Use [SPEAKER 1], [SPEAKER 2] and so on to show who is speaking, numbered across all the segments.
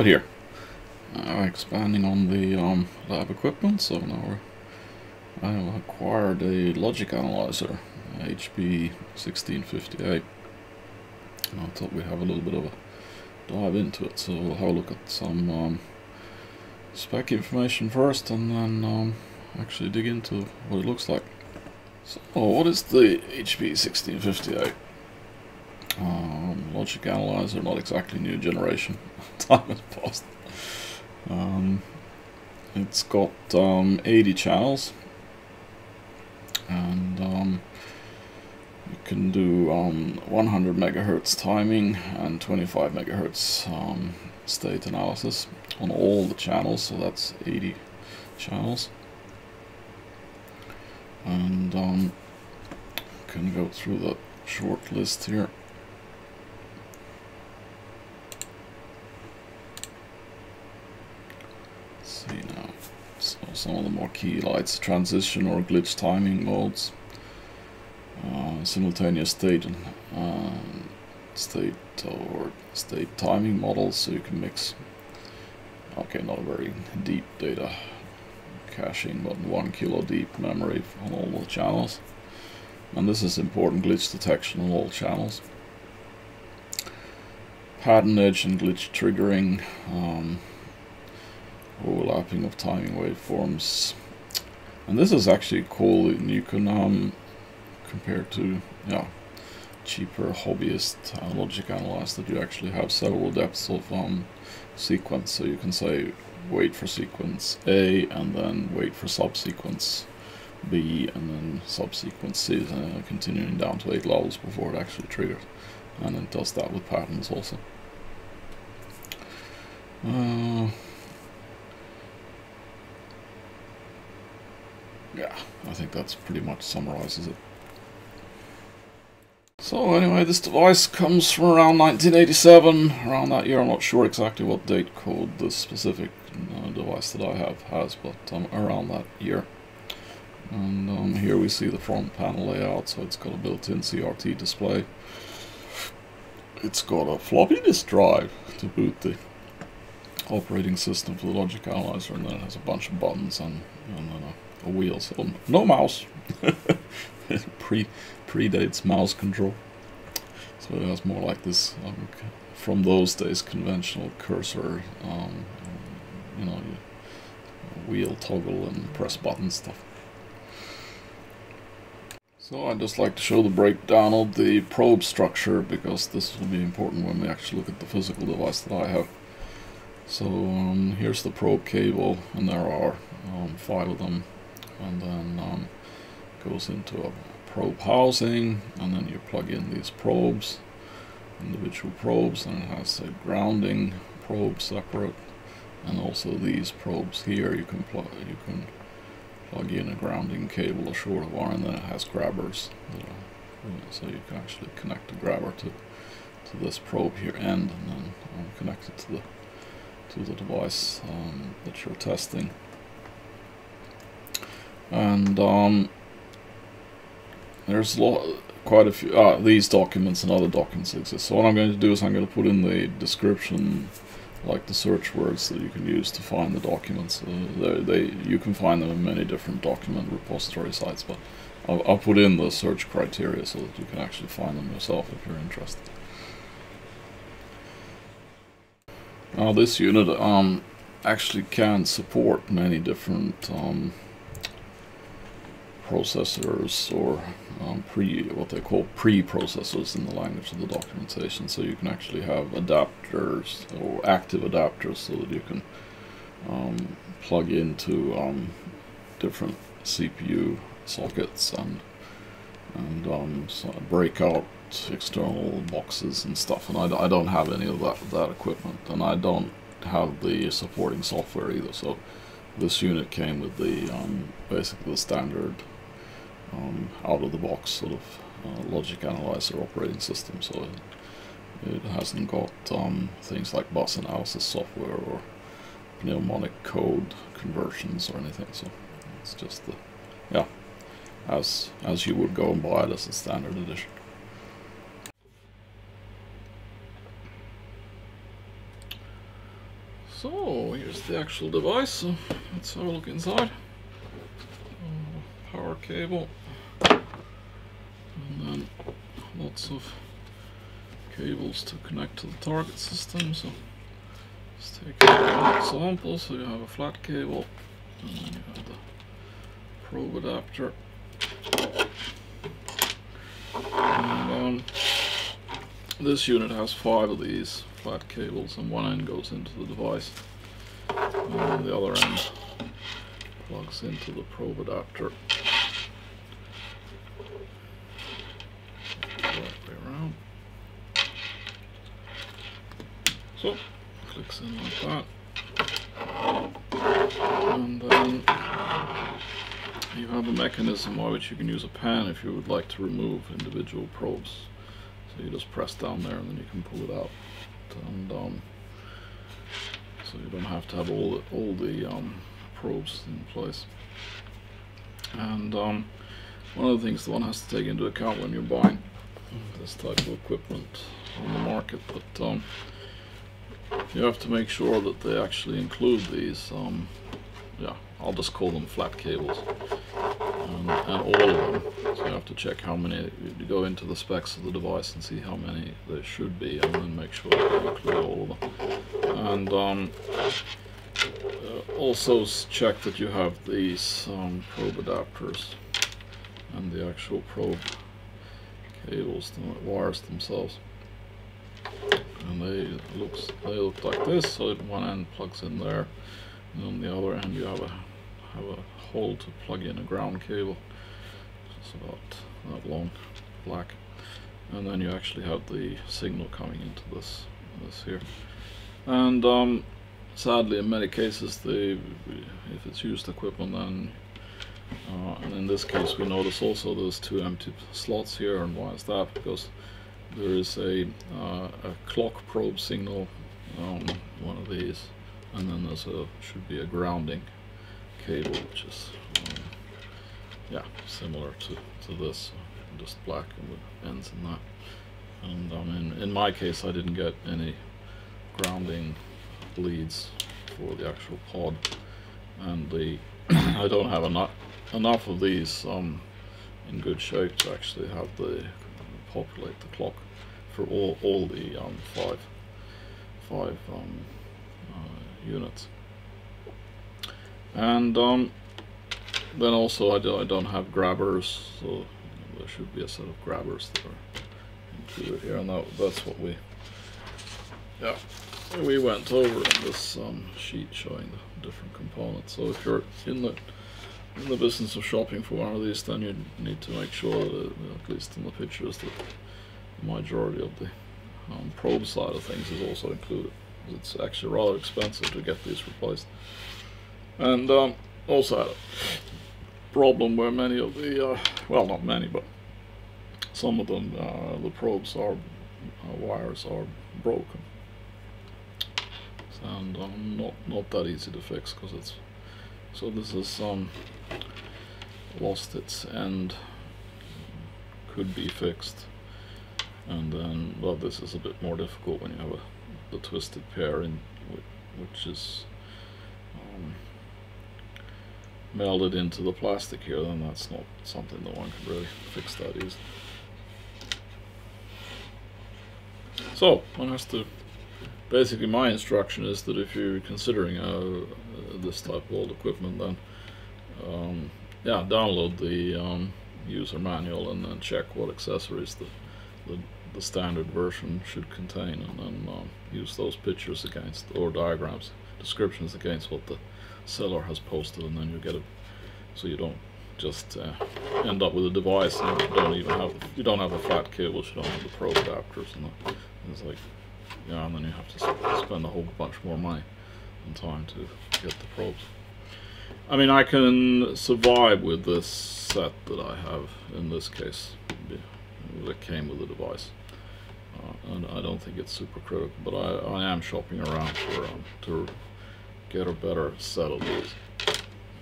[SPEAKER 1] it here. Expanding on the um, lab equipment, so now I have acquired a logic analyzer, HP 1650A. I thought we'd have a little bit of a dive into it, so we'll have a look at some um, spec information first and then um, actually dig into what it looks like. So, what is the HP 1650A? Um, logic analyzer, not exactly new generation. Time has passed. Um, it's got um, 80 channels, and um, you can do um, 100 megahertz timing and 25 megahertz um, state analysis on all the channels, so that's 80 channels. And um, can go through the short list here. Let's see now. So some of the more key lights, transition or glitch timing modes, uh, simultaneous state and uh, state or state timing models, so you can mix. Okay, not a very deep data caching, but one kilo deep memory on all the channels. And this is important glitch detection on all channels. Pattern edge and glitch triggering. Um, overlapping of timing waveforms. And this is actually cool, and you can um, compare to yeah, cheaper hobbyist uh, logic analyzer that you actually have several depths of um, sequence. So you can say wait for sequence A and then wait for subsequence B and then subsequence C, uh, continuing down to 8 levels before it actually triggers. And it does that with patterns also. Uh, yeah, I think that's pretty much summarizes it. So anyway, this device comes from around 1987, around that year. I'm not sure exactly what date code the specific uh, device that I have has, but um, around that year. And um, here we see the front panel layout, so it's got a built-in CRT display. It's got a floppy disk drive to boot the operating system for the logic analyzer, and then it has a bunch of buttons and, and then a, a wheel, so no mouse. Pre predates mouse control. So it was more like this, um, from those days, conventional cursor, um, you know, wheel toggle and press button stuff. So I'd just like to show the breakdown of the probe structure because this will be important when we actually look at the physical device that I have. So um, here's the probe cable and there are um, five of them and then um, goes into a probe housing and then you plug in these probes individual probes and it has a grounding probe separate and also these probes here you can plug you can plug in a grounding cable a short of wire and then it has grabbers so you can actually connect a grabber to to this probe here end and then um, connect it to the to the device um, that you're testing and um, there's a lot, quite a few, ah, these documents and other documents exist. So what I'm going to do is I'm going to put in the description, like the search words that you can use to find the documents. Uh, they, you can find them in many different document repository sites, but I'll, I'll put in the search criteria so that you can actually find them yourself if you're interested. Now this unit um, actually can support many different um, processors or um, pre what they call pre-processors in the language of the documentation. So you can actually have adapters or active adapters so that you can um, plug into um, different CPU sockets and and um, break out external boxes and stuff. And I, I don't have any of that that equipment, and I don't have the supporting software either. So this unit came with the um, basically the standard um, out of the box sort of uh, logic analyzer operating system so it, hasn't got um, things like bus analysis software or mnemonic code conversions or anything so it's just the yeah as as you would go and buy it as a standard edition So here's the actual device. So let's have a look inside. Uh, power cable, lots of cables to connect to the target system. So let's take an example. So you have a flat cable, and then you have the probe adapter. And, um, this unit has five of these flat cables and one end goes into the device and the other end plugs into the probe adapter. Right way around. So, clicks in like that. And then you have a mechanism by which you can use a pen if you would like to remove individual probes. So you just press down there and then you can pull it out. And um, so you don't have to have all the, all the um, probes in place. And um, one of the things the one has to take into account when you're buying this type of equipment on the market, but um, you have to make sure that they actually include these, um, yeah, I'll just call them flat cables and, and, all of them. So you have to check how many, you go into the specs of the device and see how many there should be and then make sure that you include all of them. And um, uh, also check that you have these um, probe adapters and the actual probe cables, the wires themselves. And they looks they look like this, so one end plugs in there, and on the other end you have a have a hole to plug in a ground cable. It's about that long, black. And then you actually have the signal coming into this, this here. And um, sadly, in many cases, the if it's used equipment, then uh, and in this case, we notice also there's two empty slots here. And why is that? Because there is a, uh, a clock probe signal on one of these, and then there's a should be a grounding cable, which is um, yeah similar to, to this, just black and with ends in that. And um, in, in my case, I didn't get any grounding leads for the actual pod, and the I don't have enough enough of these um, in good shape to actually have the populate the clock for all all the um, five five um, uh, units. And um, then also I, do, I don't have grabbers, so there should be a set of grabbers that are included here, and that, that's what we, yeah, we went over in this um, sheet showing the different components. So if you're in the in the business of shopping for one of these, then you need to make sure that, at least in the pictures, that the majority of the um, probe side of things is also included. It's actually rather expensive to get these replaced. And um, also had a problem where many of the, uh, well not many, but some of them, uh, the probes are, uh, wires are broken. And um, not, not that easy to fix because it's, so this is um, lost its end, could be fixed. And then, well, this is a bit more difficult when you have a, the twisted pair in, which is um, melded into the plastic here, then that's not something that one can really fix that easily. So, one has to, basically my instruction is that if you're considering uh, this type of old equipment, then. Um, yeah, download the um, user manual and then check what accessories the, the, the standard version should contain and then uh, use those pictures against, or diagrams, descriptions against what the seller has posted and then you get it so you don't just uh, end up with a device and you don't even have you don't have a flat cable you don't have the probe adapters and the, it's like yeah and then you have to spend a whole bunch more money and time to get the probes I mean I can survive with this set that I have in this case that came with the device uh, and I don't think it's super critical but I, I am shopping around for um, to get a better set of these.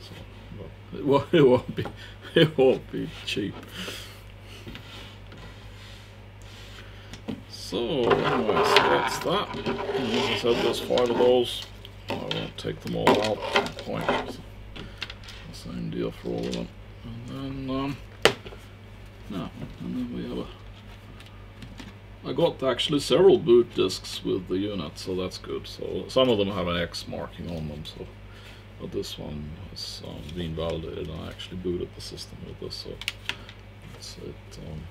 [SPEAKER 1] So, it, won't, it won't be it won't be cheap. So anyway, that's that. And as I said, there's five of those. I won't take them all out at point. Same deal for all of them. And then, um, no, and then we have a. I got actually several boot discs with the unit, so that's good. So some of them have an X marking on them, so but this one has um, been validated. And I actually booted the system with this, so it. Um,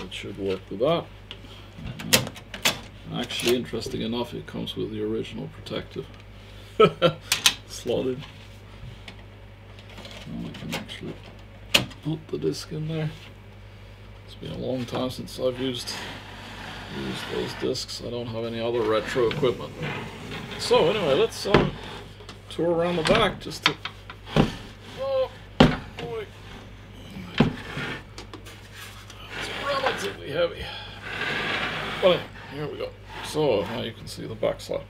[SPEAKER 1] it should work with that. Actually, interesting enough, it comes with the original protective slotted. I can actually put the disc in there. It's been a long time since I've used used those discs. I don't have any other retro equipment. So anyway, let's um, tour around the back just to. Oh boy, it's relatively heavy. But here we go. So now you can see the backside,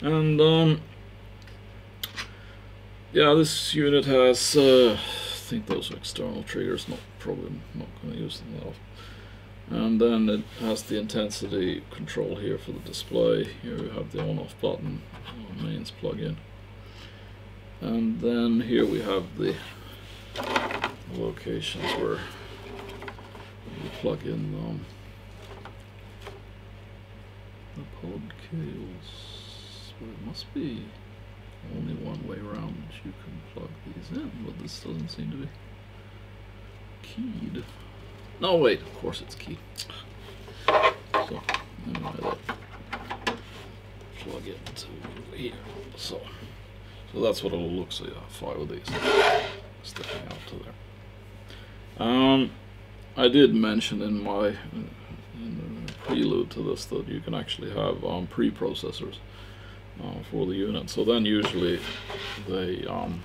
[SPEAKER 1] and um, yeah, this unit has. Uh, I think those are external triggers. Not probably not going to use them that often. And then it has the intensity control here for the display. Here we have the on-off button, mains plug-in. And then here we have the locations where you plug in um, the pod cables. But it must be only one way around you can plug these in, but this doesn't seem to be keyed. No, wait, of course it's keyed. So, plug it to here. So. So that's what it'll look. So have five of these sticking out to there. Um, I did mention in my in the prelude to this that you can actually have um, pre-processors uh, for the unit. So then usually they um,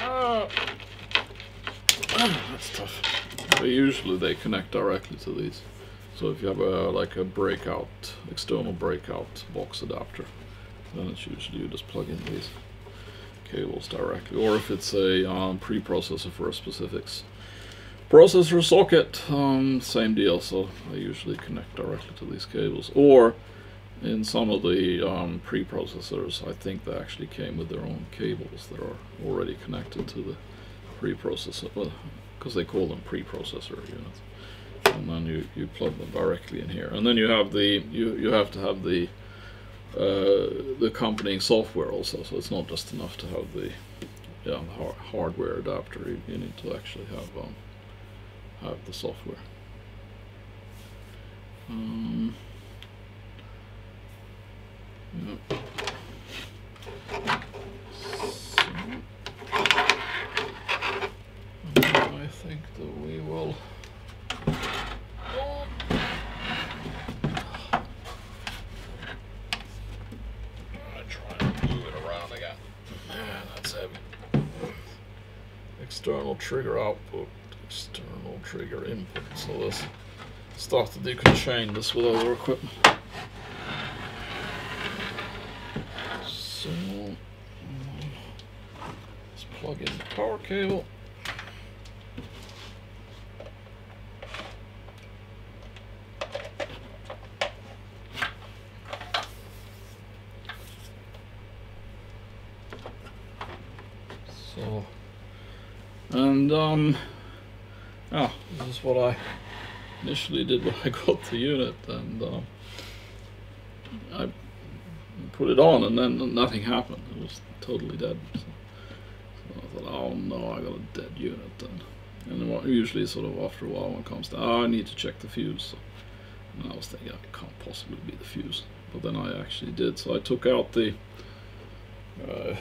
[SPEAKER 1] uh, that's tough. They usually they connect directly to these. So if you have a like a breakout external breakout box adapter then it's usually you just plug in these cables directly or if it's a um, preprocessor for a specifics processor socket um, same deal so I usually connect directly to these cables or in some of the um, preprocessors I think they actually came with their own cables that are already connected to the preprocessor because well, they call them preprocessor units and then you, you plug them directly in here and then you have the you, you have to have the uh, the accompanying software also. So it's not just enough to have the yeah hardware adapter. You, you, need to actually have um, have the software. Um. So, I think that we will. external trigger output, trigger input. So let's start you can this with other equipment. So let's plug in the power cable. So and um, is what I initially did when I got the unit, and um, I put it on, and then nothing happened. It was totally dead. So, so I thought, oh no, I got a dead unit then. And usually, sort of after a while, it comes down, oh, I need to check the fuse. So, and I was thinking, it can't possibly be the fuse. But then I actually did. So I took out the, uh,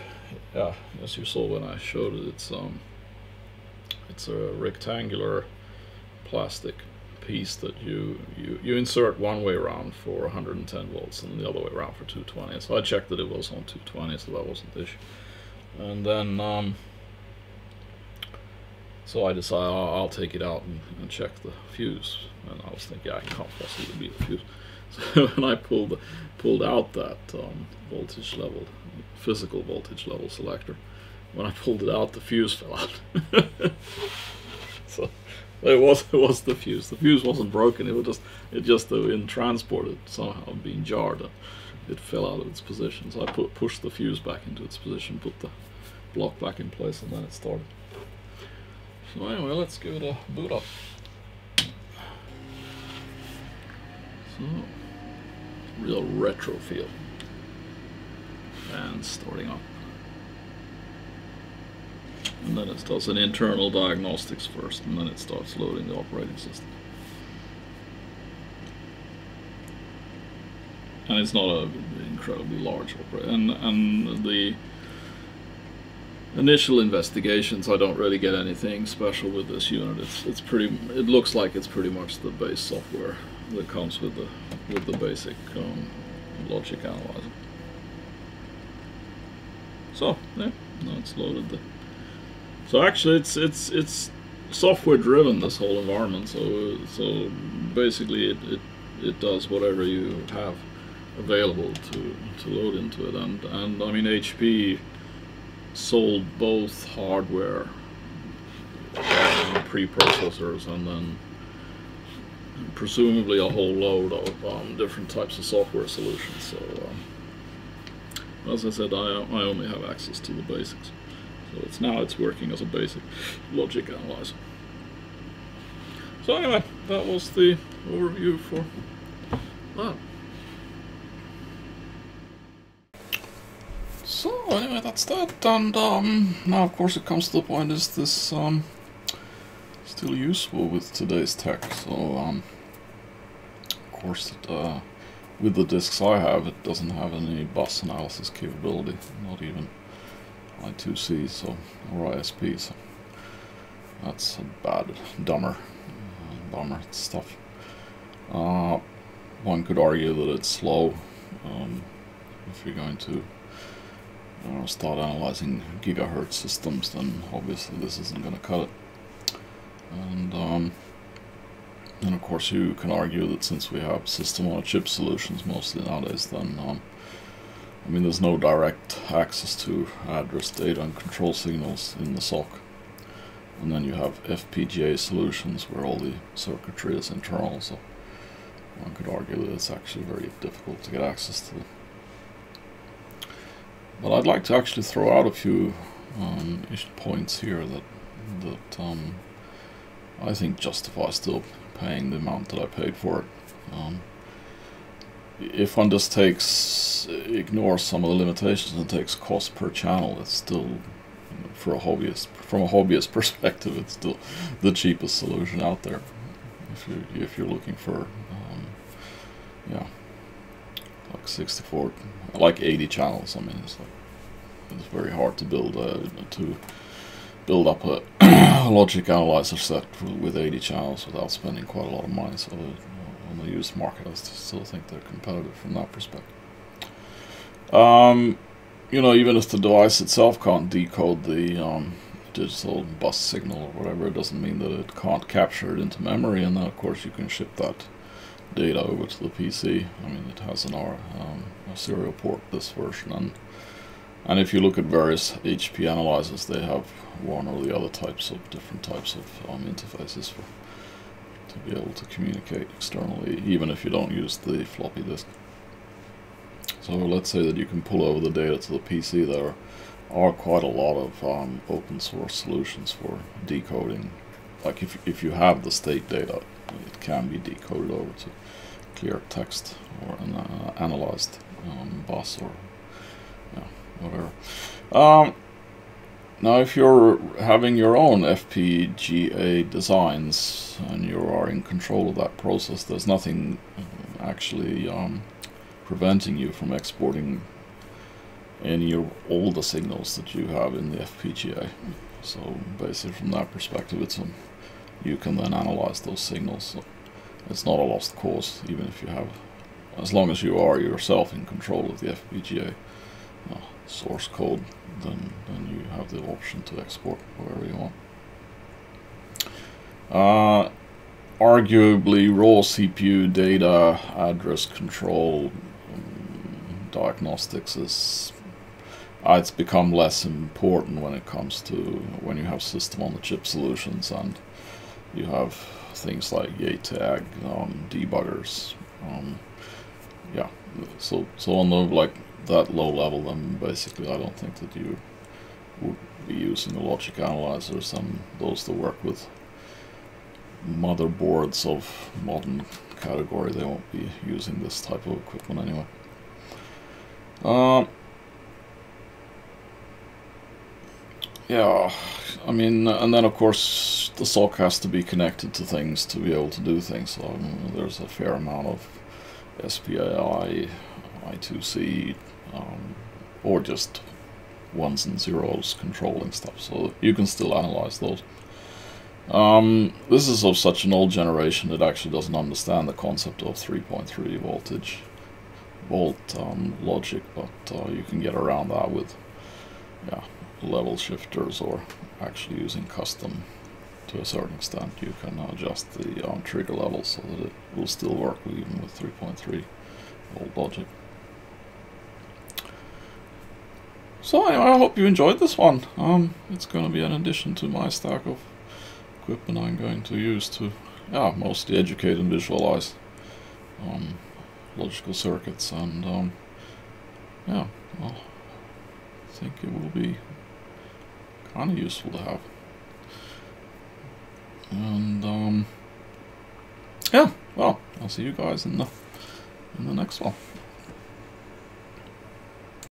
[SPEAKER 1] yeah, as you saw when I showed it, it's um, it's a rectangular plastic piece that you, you, you insert one way around for 110 volts and the other way around for 220. So I checked that it was on 220, so that wasn't the issue. And then, um, so I decided I'll, I'll take it out and, and, check the fuse. And I was thinking, yeah, I can't possibly be the fuse. So when I pulled pulled out that um, voltage level, physical voltage level selector, when I pulled it out, the fuse fell out. it was it was the fuse. The fuse wasn't broken. It was just it just uh, in transport it somehow being jarred. it fell out of its position. So I put pushed the fuse back into its position, put the block back in place, and then it started. So anyway, let's give it a boot up. So, real retro feel. And starting up. And then it does an internal diagnostics first, and then it starts loading the operating system. And it's not a incredibly large operating, and and the initial investigations, I don't really get anything special with this unit. It's it's pretty. It looks like it's pretty much the base software that comes with the with the basic um, logic analyzer. So yeah, now it's loaded. The, so actually, it's it's it's software driven. This whole environment. So so basically, it it, it does whatever you have available to to load into it. And and I mean HP sold both hardware preprocessors and then presumably a whole load of um, different types of software solutions. So, um, as I said, I, I only have access to the basics. So it's now it's working as a basic logic analyzer. So anyway, that was the overview for that. So anyway, that's that. And um, now, of course, it comes to the point: is this um, still useful with today's tech? So, um, of course, it, uh, with the disks I have, it doesn't have any bus analysis capability, not even I2C, so or ISP. So that's a bad, dumber, bummer stuff. Uh, one could argue that it's slow um, if you're going to uh, start analyzing gigahertz systems, then obviously this isn't going to cut it. And um, of course you can argue that since we have system on a chip solutions mostly nowadays, then um, I mean there's no direct access to address data and control signals in the SOC. And then you have FPGA solutions where all the circuitry is internal, so one could argue that it's actually very difficult to get access to but I'd like to actually throw out a few um, points here that that um, I think justify still paying the amount that I paid for it. Um, if one just takes ignores some of the limitations and takes cost per channel, it's still for a hobbyist from a hobbyist perspective, it's still the cheapest solution out there. If you if you're looking for, um, yeah like 64, like 80 channels. I mean, it's like it's very hard to build a, to build up a logic analyzer set with 80 channels without spending quite a lot of money. So on the used market, I still think they're competitive from that perspective. Um, you know, even if the device itself can't decode the um, digital bus signal or whatever, it doesn't mean that it can't capture it into memory, and then of course you can ship that data over to the PC. I mean, it has an R, um, a serial port, this version, and and if you look at various HP analyzers, they have one or the other types of different types of um, interfaces for to be able to communicate externally, even if you don't use the floppy disk. So let's say that you can pull over the data to the PC. There are quite a lot of um, open source solutions for decoding. Like if if you have the state data, it can be decoded over to clear text or an uh, analyzed um, bus or yeah, whatever. Um, now, if you're having your own FPGA designs and you are in control of that process, there's nothing uh, actually um, preventing you from exporting any of all the signals that you have in the FPGA. So basically, from that perspective, it's a, you can then analyze those signals. So it's not a lost cause, even if you have, as long as you are yourself in control of the FPGA uh, source code, then, then you have the option to export wherever you want. Uh, arguably, raw CPU data address control um, diagnostics is uh, it's become less important when it comes to when you have system on the chip solutions and you have things like JTAG um, debuggers. Um, yeah, so so on the like that low level, then basically I don't think that you would be using a logic analyzers and those that work with motherboards of modern category. They won't be using this type of equipment anyway. Uh, yeah, I mean, and then of course the SOC has to be connected to things to be able to do things. So um, there's a fair amount of SPI, I2C, um, or just ones and zeros controlling stuff. So you can still analyze those. Um, this is of such an old generation that actually doesn't understand the concept of 3.3 voltage volt um, logic, but uh, you can get around that with yeah, level shifters or actually using custom to a certain extent. You can adjust the um, trigger level so that it will still work even with 3.3 volt logic. So anyway, I hope you enjoyed this one. Um, it's going to be an addition to my stack of equipment I'm going to use to yeah, mostly educate and visualize um, logical circuits and um, yeah, well, I think it will be kind of useful to have. And um, yeah, well, I'll see you guys in the in the next one.